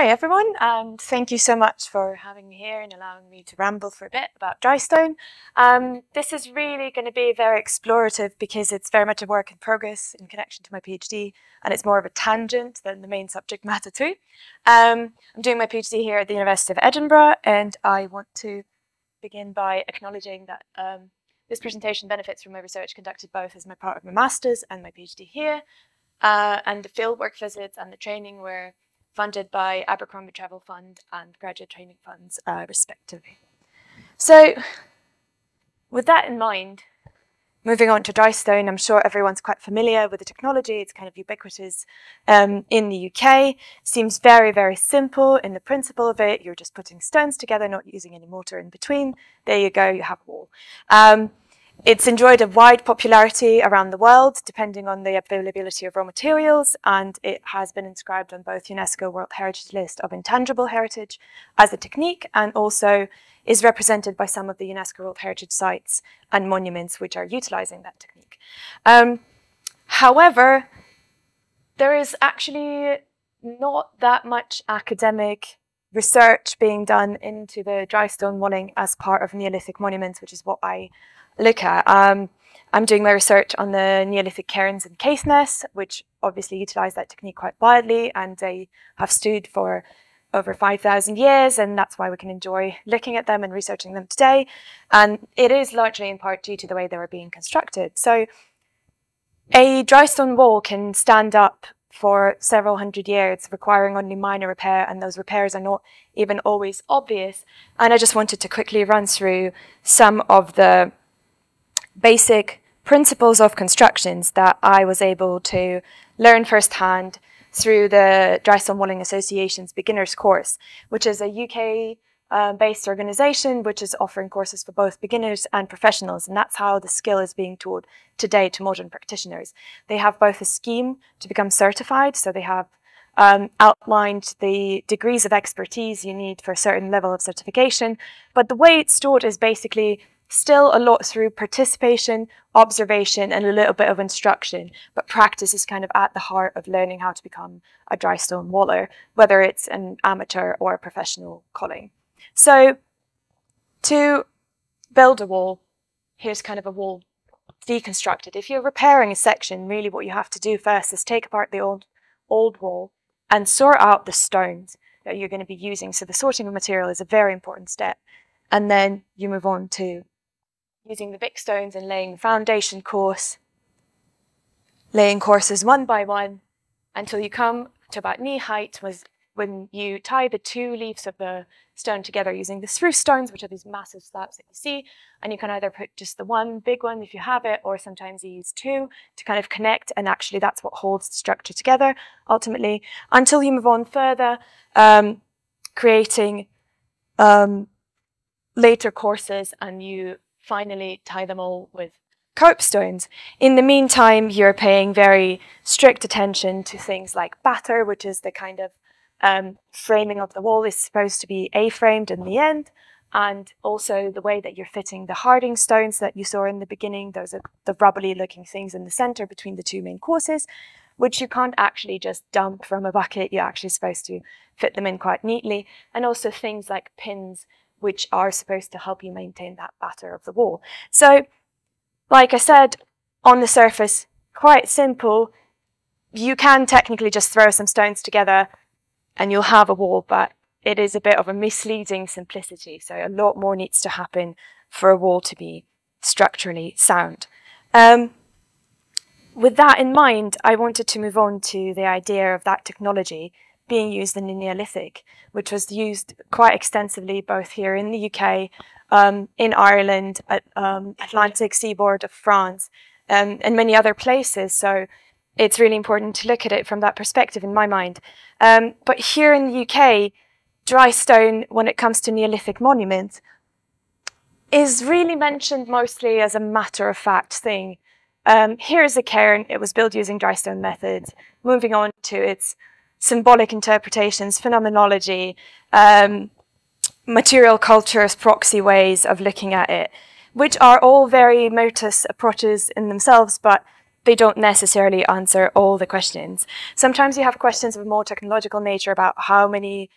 Hi everyone, and thank you so much for having me here and allowing me to ramble for a bit about Drystone. Um, this is really going to be very explorative because it's very much a work in progress in connection to my PhD, and it's more of a tangent than the main subject matter too. Um, I'm doing my PhD here at the University of Edinburgh, and I want to begin by acknowledging that um, this presentation benefits from my research conducted both as my part of my master's and my PhD here, uh, and the fieldwork visits and the training were funded by Abercromby Travel Fund and graduate training funds, uh, respectively. So, with that in mind, moving on to Drystone, I'm sure everyone's quite familiar with the technology. It's kind of ubiquitous um, in the UK. Seems very, very simple in the principle of it. You're just putting stones together, not using any mortar in between. There you go, you have a wall. Um, it's enjoyed a wide popularity around the world, depending on the availability of raw materials, and it has been inscribed on both UNESCO World Heritage List of Intangible Heritage as a technique, and also is represented by some of the UNESCO World Heritage sites and monuments which are utilizing that technique. Um, however, there is actually not that much academic research being done into the dry stone walling as part of Neolithic monuments, which is what I look at. Um, I'm doing my research on the Neolithic cairns in Caithness, which obviously utilize that technique quite widely, and they have stood for over 5,000 years, and that's why we can enjoy looking at them and researching them today. And it is largely in part due to the way they were being constructed. So a dry stone wall can stand up for several hundred years, requiring only minor repair, and those repairs are not even always obvious. And I just wanted to quickly run through some of the basic principles of constructions that I was able to learn firsthand through the Dry Stone Walling Association's beginners course, which is a UK uh, based organization which is offering courses for both beginners and professionals. And that's how the skill is being taught today to modern practitioners. They have both a scheme to become certified, so they have um, outlined the degrees of expertise you need for a certain level of certification. But the way it's taught is basically Still a lot through participation, observation, and a little bit of instruction, but practice is kind of at the heart of learning how to become a dry stone waller, whether it's an amateur or a professional calling. So to build a wall, here's kind of a wall deconstructed. If you're repairing a section, really what you have to do first is take apart the old, old wall and sort out the stones that you're going to be using. So the sorting of material is a very important step. And then you move on to using the Bic stones and laying the foundation course, laying courses one by one until you come to about knee height was when you tie the two leaves of the stone together using the through stones, which are these massive slabs that you see, and you can either put just the one big one if you have it, or sometimes you use two to kind of connect, and actually that's what holds the structure together ultimately, until you move on further, um, creating um, later courses and you finally tie them all with cope stones. In the meantime, you're paying very strict attention to things like batter, which is the kind of um, framing of the wall is supposed to be A-framed in the end, and also the way that you're fitting the hearting stones that you saw in the beginning. Those are the rubbly looking things in the center between the two main courses, which you can't actually just dump from a bucket. You're actually supposed to fit them in quite neatly. And also things like pins which are supposed to help you maintain that batter of the wall. So, like I said, on the surface, quite simple. You can technically just throw some stones together and you'll have a wall, but it is a bit of a misleading simplicity. So a lot more needs to happen for a wall to be structurally sound. Um, with that in mind, I wanted to move on to the idea of that technology being used in the Neolithic, which was used quite extensively both here in the UK, um, in Ireland, at um, Atlantic seaboard of France, um, and many other places. So it's really important to look at it from that perspective in my mind. Um, but here in the UK, dry stone, when it comes to Neolithic monuments, is really mentioned mostly as a matter of fact thing. Um, here is a cairn, it was built using dry stone methods. Moving on to its symbolic interpretations, phenomenology, um, material cultures, proxy ways of looking at it, which are all very motus approaches in themselves, but they don't necessarily answer all the questions. Sometimes you have questions of a more technological nature about how many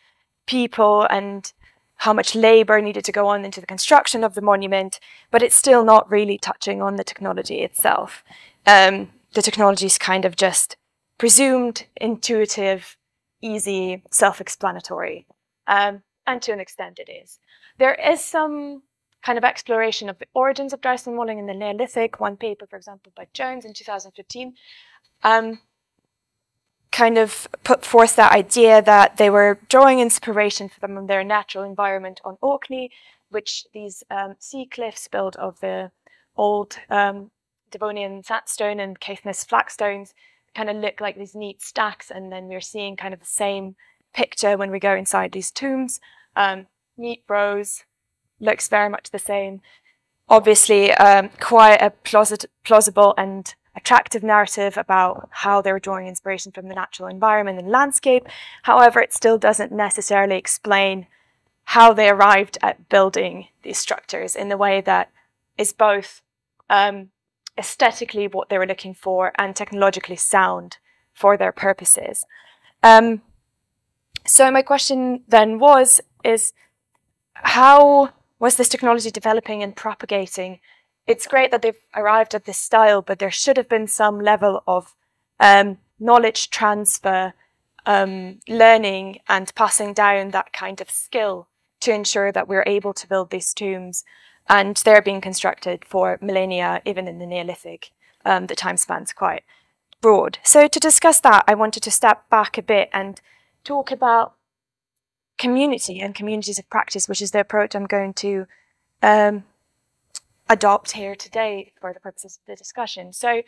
people and how much labor needed to go on into the construction of the monument, but it's still not really touching on the technology itself. Um, the technology is kind of just presumed, intuitive, easy, self-explanatory, um, and to an extent it is. There is some kind of exploration of the origins of dry stone walling in the Neolithic, one paper, for example, by Jones in 2015, um, kind of put forth that idea that they were drawing inspiration from their natural environment on Orkney, which these um, sea cliffs built of the old um, Devonian sandstone and Caithness flagstones kind of look like these neat stacks. And then we're seeing kind of the same picture when we go inside these tombs. Um, neat rows, looks very much the same. Obviously, um, quite a plausible and attractive narrative about how they were drawing inspiration from the natural environment and landscape. However, it still doesn't necessarily explain how they arrived at building these structures in the way that is both um, aesthetically what they were looking for and technologically sound for their purposes. Um, so my question then was, is how was this technology developing and propagating it's great that they've arrived at this style, but there should have been some level of um, knowledge transfer, um, learning, and passing down that kind of skill to ensure that we're able to build these tombs. And they're being constructed for millennia, even in the Neolithic. Um, the time span's quite broad. So to discuss that, I wanted to step back a bit and talk about community and communities of practice, which is the approach I'm going to um, adopt here today for the purposes of the discussion. So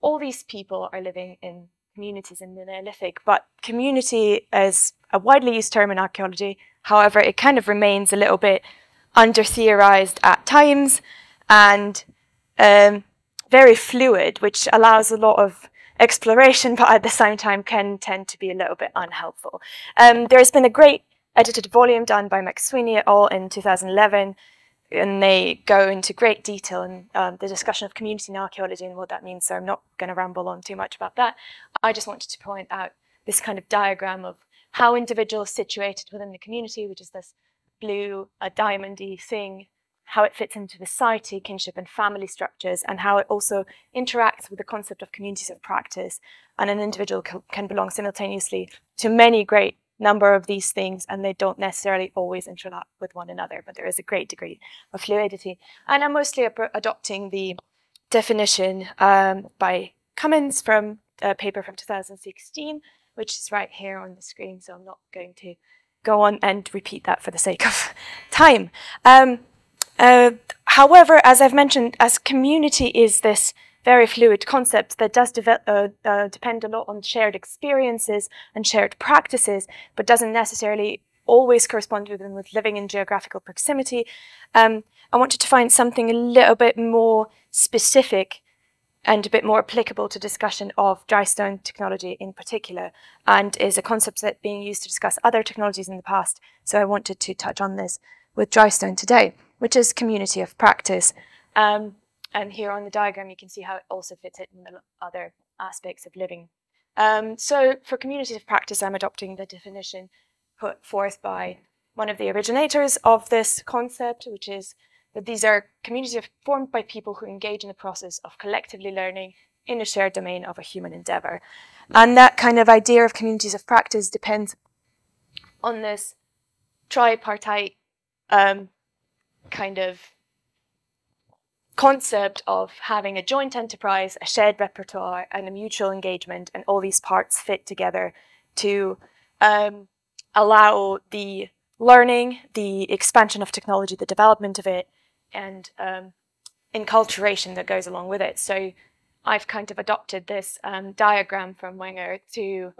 all these people are living in communities in the Neolithic, but community is a widely used term in archaeology. However, it kind of remains a little bit under theorized at times and um, very fluid, which allows a lot of exploration, but at the same time can tend to be a little bit unhelpful. Um, there's been a great edited volume done by McSweeney et al. in 2011 and they go into great detail in um, the discussion of community and archaeology and what that means. So I'm not going to ramble on too much about that. I just wanted to point out this kind of diagram of how individuals situated within the community, which is this blue, a diamondy thing, how it fits into society, kinship, and family structures, and how it also interacts with the concept of communities of practice. And an individual can belong simultaneously to many great number of these things and they don't necessarily always interlap with one another, but there is a great degree of fluidity. And I'm mostly adopting the definition um, by Cummins from a paper from 2016, which is right here on the screen, so I'm not going to go on and repeat that for the sake of time. Um, uh, however, as I've mentioned, as community is this very fluid concept that does uh, uh, depend a lot on shared experiences and shared practices, but doesn't necessarily always correspond with them with living in geographical proximity. Um, I wanted to find something a little bit more specific and a bit more applicable to discussion of dry stone technology in particular, and is a concept that's being used to discuss other technologies in the past. So I wanted to touch on this with dry stone today, which is community of practice. Um, and here on the diagram, you can see how it also fits in the other aspects of living. Um, so for community of practice, I'm adopting the definition put forth by one of the originators of this concept, which is that these are communities formed by people who engage in the process of collectively learning in a shared domain of a human endeavor. And that kind of idea of communities of practice depends on this tripartite um, kind of concept of having a joint enterprise, a shared repertoire, and a mutual engagement, and all these parts fit together to um, allow the learning, the expansion of technology, the development of it, and um, enculturation that goes along with it. So I've kind of adopted this um, diagram from Wenger to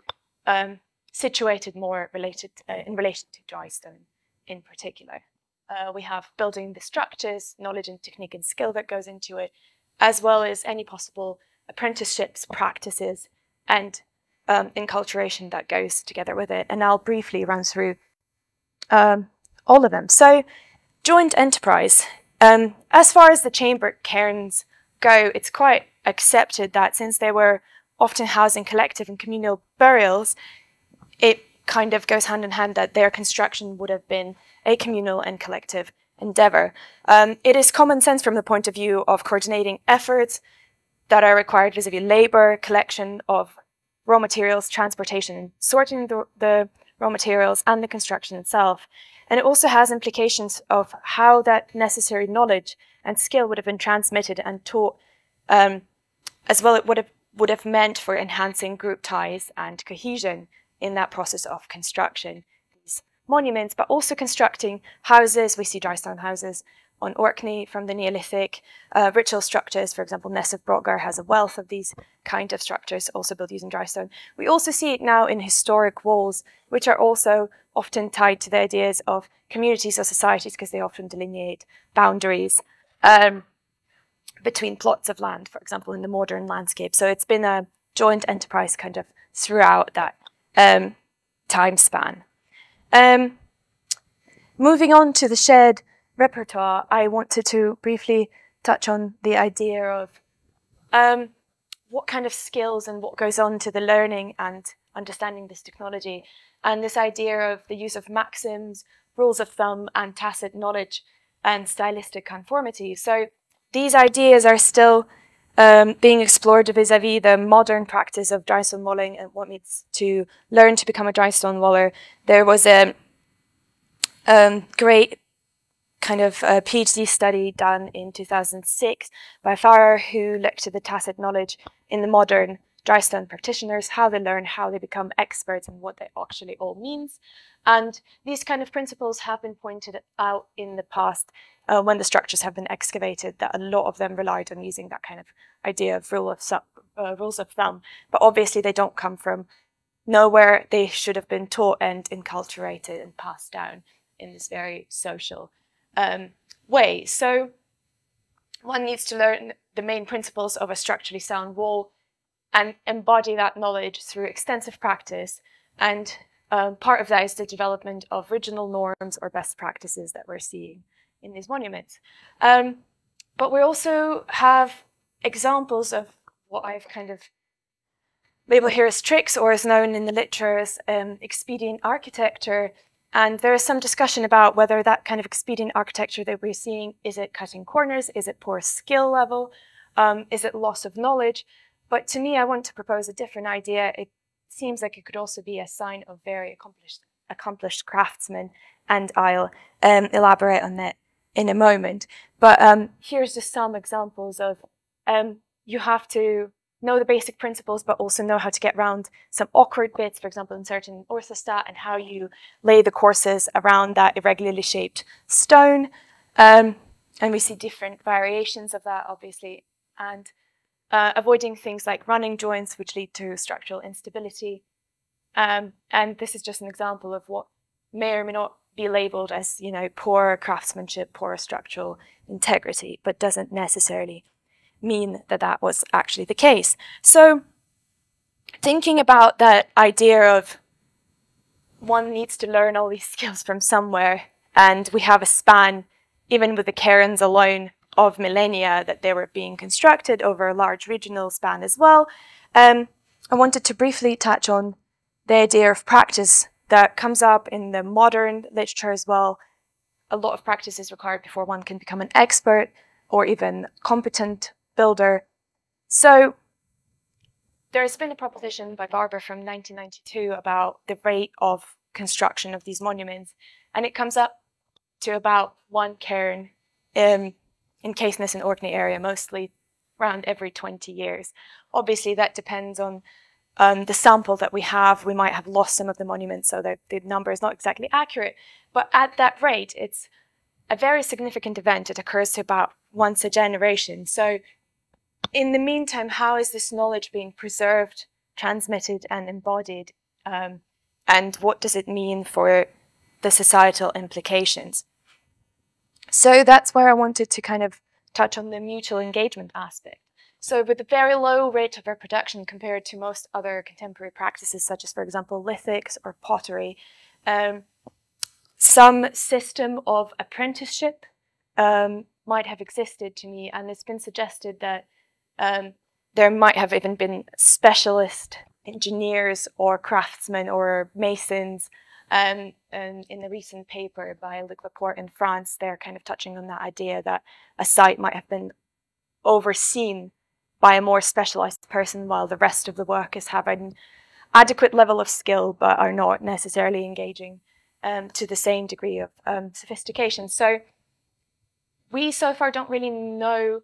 um, situate it more related uh, in relation to dry stone in particular. Uh, we have building the structures, knowledge and technique and skill that goes into it, as well as any possible apprenticeships, practices, and um, enculturation that goes together with it. And I'll briefly run through um, all of them. So, joint enterprise. Um, as far as the chamber cairns go, it's quite accepted that since they were often housed in collective and communal burials, it kind of goes hand in hand that their construction would have been a communal and collective endeavor. Um, it is common sense from the point of view of coordinating efforts that are required vis-a-vis labor, collection of raw materials, transportation, sorting the, the raw materials, and the construction itself. And it also has implications of how that necessary knowledge and skill would have been transmitted and taught, um, as well it would have, would have meant for enhancing group ties and cohesion in that process of construction. These monuments, but also constructing houses, we see dry stone houses, on Orkney from the Neolithic. Uh, ritual structures, for example, Ness of Brodgar has a wealth of these kind of structures, also built using dry stone. We also see it now in historic walls, which are also often tied to the ideas of communities or societies because they often delineate boundaries um, between plots of land, for example, in the modern landscape. So it's been a joint enterprise kind of throughout that um, time span. Um, moving on to the shared repertoire, I wanted to briefly touch on the idea of um, what kind of skills and what goes on to the learning and understanding this technology, and this idea of the use of maxims, rules of thumb, and tacit knowledge and stylistic conformity. So these ideas are still um, being explored vis-a-vis -vis the modern practice of dry stone walling and what means to learn to become a dry stone waller. There was a um, great kind of a PhD study done in 2006 by Farrer, who looked at the tacit knowledge in the modern dry stone practitioners, how they learn, how they become experts, and what that actually all means. And these kind of principles have been pointed out in the past uh, when the structures have been excavated, that a lot of them relied on using that kind of idea of rule of uh, rules of thumb. But obviously, they don't come from nowhere. They should have been taught and enculturated and passed down in this very social um, way. So one needs to learn the main principles of a structurally sound wall and embody that knowledge through extensive practice. And um, part of that is the development of regional norms or best practices that we're seeing in these monuments. Um, but we also have examples of what I've kind of labeled here as tricks or is known in the literature as um, expedient architecture and there is some discussion about whether that kind of expedient architecture that we're seeing, is it cutting corners? Is it poor skill level? Um, is it loss of knowledge? But to me, I want to propose a different idea. It seems like it could also be a sign of very accomplished, accomplished craftsmen, and I'll um, elaborate on that in a moment. But um, here's just some examples of um, you have to know the basic principles, but also know how to get around some awkward bits, for example, inserting orthostat and how you lay the courses around that irregularly shaped stone. Um, and we see different variations of that, obviously, and uh, avoiding things like running joints, which lead to structural instability. Um, and this is just an example of what may or may not be labeled as, you know, poor craftsmanship, poor structural integrity, but doesn't necessarily mean that that was actually the case. So thinking about that idea of one needs to learn all these skills from somewhere, and we have a span, even with the cairns alone, of millennia that they were being constructed over a large regional span as well. Um, I wanted to briefly touch on the idea of practice that comes up in the modern literature as well. A lot of practice is required before one can become an expert or even competent builder. So there's been a proposition by Barber from 1992 about the rate of construction of these monuments, and it comes up to about one cairn um, in Caithness and Orkney area, mostly around every 20 years. Obviously, that depends on um, the sample that we have. We might have lost some of the monuments, so that the number is not exactly accurate. But at that rate, it's a very significant event. It occurs to about once a generation. So in the meantime, how is this knowledge being preserved, transmitted, and embodied? Um, and what does it mean for the societal implications? So that's where I wanted to kind of touch on the mutual engagement aspect. So with a very low rate of reproduction compared to most other contemporary practices, such as, for example, lithics or pottery, um, some system of apprenticeship um, might have existed to me, and it's been suggested that um, there might have even been specialist engineers or craftsmen or masons. Um, and in the recent paper by Luc Laporte in France, they're kind of touching on that idea that a site might have been overseen by a more specialized person while the rest of the work is having adequate level of skill but are not necessarily engaging um, to the same degree of um, sophistication. So we so far don't really know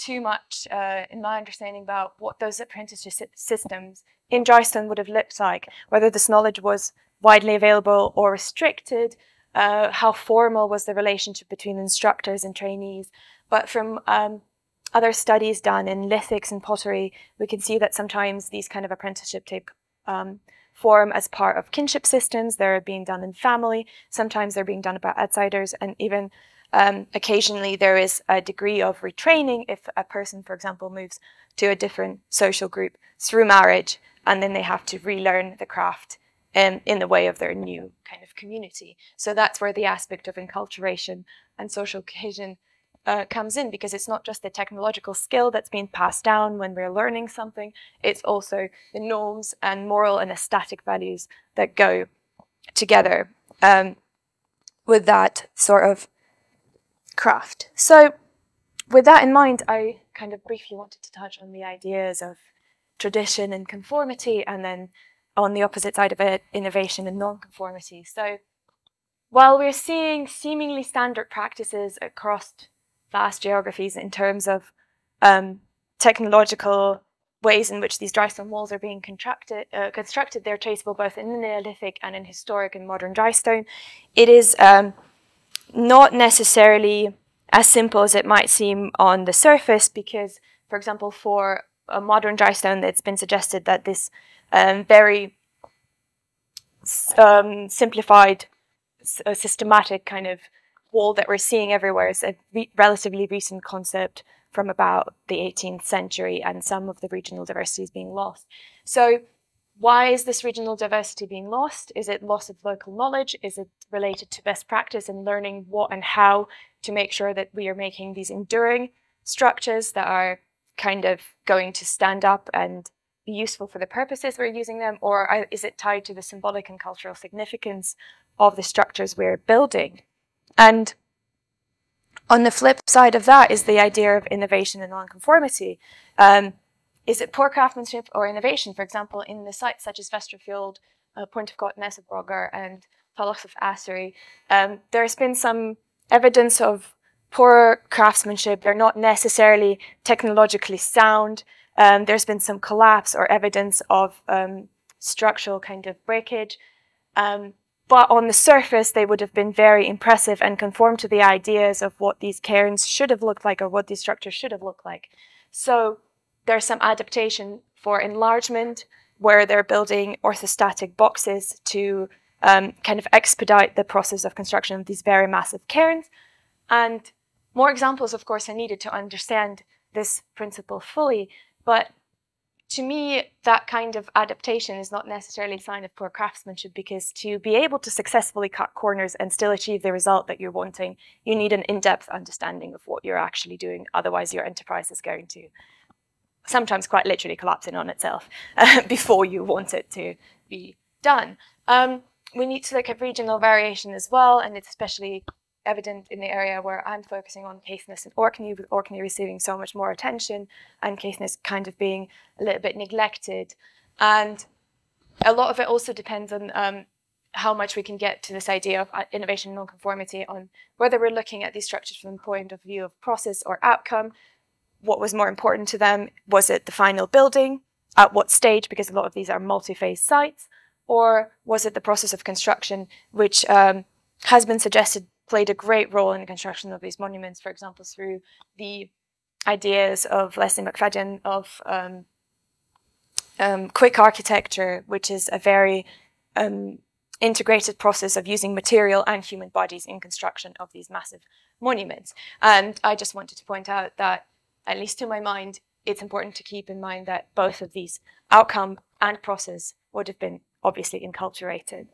too much, uh, in my understanding, about what those apprenticeship systems in Drystone would have looked like, whether this knowledge was widely available or restricted, uh, how formal was the relationship between instructors and trainees. But from um, other studies done in lithics and pottery, we can see that sometimes these kind of apprenticeship take um, form as part of kinship systems. They're being done in family. Sometimes they're being done by outsiders, and even um, occasionally there is a degree of retraining if a person, for example, moves to a different social group through marriage, and then they have to relearn the craft um, in the way of their new kind of community. So that's where the aspect of enculturation and social cohesion uh, comes in because it's not just the technological skill that's being passed down when we're learning something, it's also the norms and moral and aesthetic values that go together um, with that sort of craft. So with that in mind, I kind of briefly wanted to touch on the ideas of tradition and conformity, and then on the opposite side of it, innovation and non-conformity. So while we're seeing seemingly standard practices across vast geographies in terms of um, technological ways in which these dry stone walls are being constructed, uh, constructed, they're traceable both in the Neolithic and in historic and modern dry stone. It is um, not necessarily as simple as it might seem on the surface because, for example, for a modern dry stone, it's been suggested that this um, very um, simplified, uh, systematic kind of wall that we're seeing everywhere is a re relatively recent concept from about the 18th century and some of the regional diversity is being lost. So why is this regional diversity being lost? Is it loss of local knowledge? Is it related to best practice and learning what and how to make sure that we are making these enduring structures that are kind of going to stand up and be useful for the purposes we're using them? Or is it tied to the symbolic and cultural significance of the structures we're building? And on the flip side of that is the idea of innovation and nonconformity. Um, is it poor craftsmanship or innovation? For example, in the sites such as Westerfjord, uh, Point of Cott, Nessebrogger, and Tulloch of Assery, um, there's been some evidence of poor craftsmanship. They're not necessarily technologically sound. Um, there's been some collapse or evidence of um, structural kind of breakage. Um, but on the surface, they would have been very impressive and conform to the ideas of what these cairns should have looked like or what these structures should have looked like. So there's some adaptation for enlargement where they're building orthostatic boxes to um, kind of expedite the process of construction of these very massive cairns. And more examples, of course, are needed to understand this principle fully. But to me, that kind of adaptation is not necessarily a sign of poor craftsmanship because to be able to successfully cut corners and still achieve the result that you're wanting, you need an in-depth understanding of what you're actually doing. Otherwise, your enterprise is going to sometimes quite literally collapsing on itself uh, before you want it to be done. Um, we need to look at regional variation as well, and it's especially evident in the area where I'm focusing on Caithness and Orkney, with Orkney receiving so much more attention and Caithness kind of being a little bit neglected. And a lot of it also depends on um, how much we can get to this idea of uh, innovation and nonconformity on whether we're looking at these structures from the point of view of process or outcome. What was more important to them? Was it the final building? At what stage? Because a lot of these are multi-phase sites. Or was it the process of construction, which um, has been suggested played a great role in the construction of these monuments, for example, through the ideas of Lesley McFadyen of um, um, quick architecture, which is a very um, integrated process of using material and human bodies in construction of these massive monuments. And I just wanted to point out that, at least to my mind, it's important to keep in mind that both of these outcome and process would have been obviously enculturated.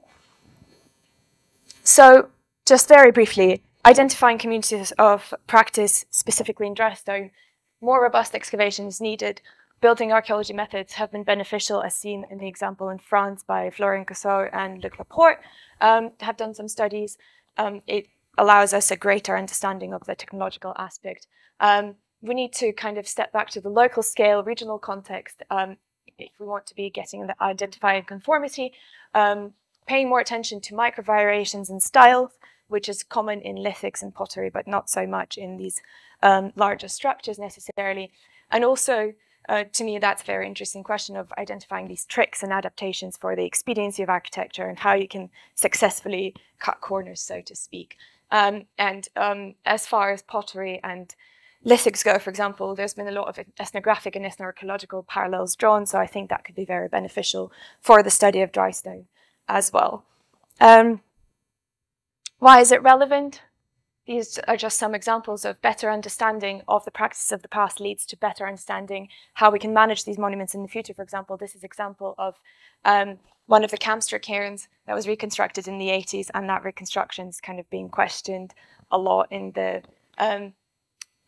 So just very briefly, identifying communities of practice, specifically in Drystone, more robust excavation is needed building archaeology methods have been beneficial, as seen in the example in France by Florian Cousseau and Luc Laporte, um, have done some studies. Um, it allows us a greater understanding of the technological aspect. Um, we need to kind of step back to the local scale, regional context, um, if we want to be getting the identifying conformity, um, paying more attention to micro variations in styles, which is common in lithics and pottery, but not so much in these um, larger structures necessarily. And also, uh, to me, that's a very interesting question of identifying these tricks and adaptations for the expediency of architecture and how you can successfully cut corners, so to speak. Um, and um, as far as pottery and lithics go, for example, there's been a lot of ethnographic and ethnoarchaeological parallels drawn, so I think that could be very beneficial for the study of dry stone as well. Um, why is it relevant? These are just some examples of better understanding of the practices of the past leads to better understanding how we can manage these monuments in the future. For example, this is example of um, one of the Camster cairns that was reconstructed in the 80s, and that reconstruction is kind of being questioned a lot in the um,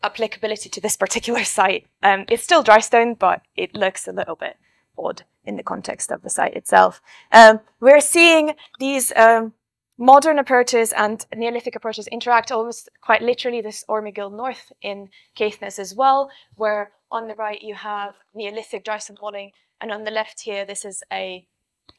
applicability to this particular site. Um, it's still dry stone, but it looks a little bit odd in the context of the site itself. Um, we're seeing these um, modern approaches and Neolithic approaches interact almost quite literally this Ormiegill North in Caithness as well, where on the right you have Neolithic dry stone walling, and on the left here this is a,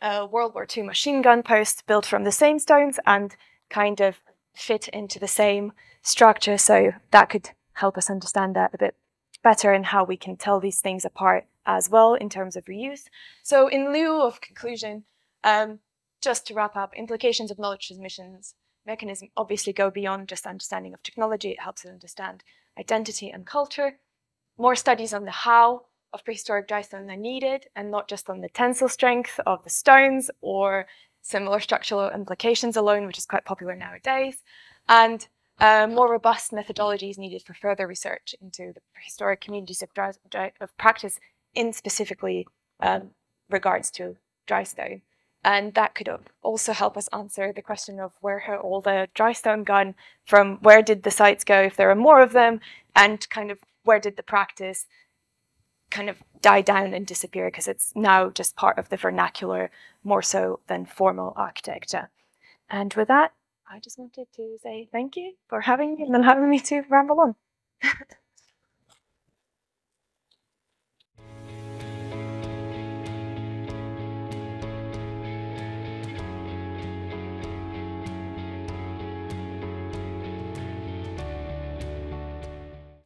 a World War II machine gun post built from the same stones and kind of fit into the same structure. So that could help us understand that a bit better and how we can tell these things apart as well in terms of reuse. So in lieu of conclusion, um, just to wrap up, implications of knowledge transmissions mechanism obviously go beyond just understanding of technology. It helps us understand identity and culture. More studies on the how of prehistoric dry stone are needed and not just on the tensile strength of the stones or similar structural implications alone, which is quite popular nowadays. And uh, more robust methodologies needed for further research into the prehistoric communities of, dry, dry, of practice in specifically um, regards to dry stone. And that could also help us answer the question of where have all the dry stone gone from, where did the sites go if there are more of them, and kind of where did the practice kind of die down and disappear because it's now just part of the vernacular more so than formal architecture. And with that, I just wanted to say thank you for having me and allowing me to ramble on.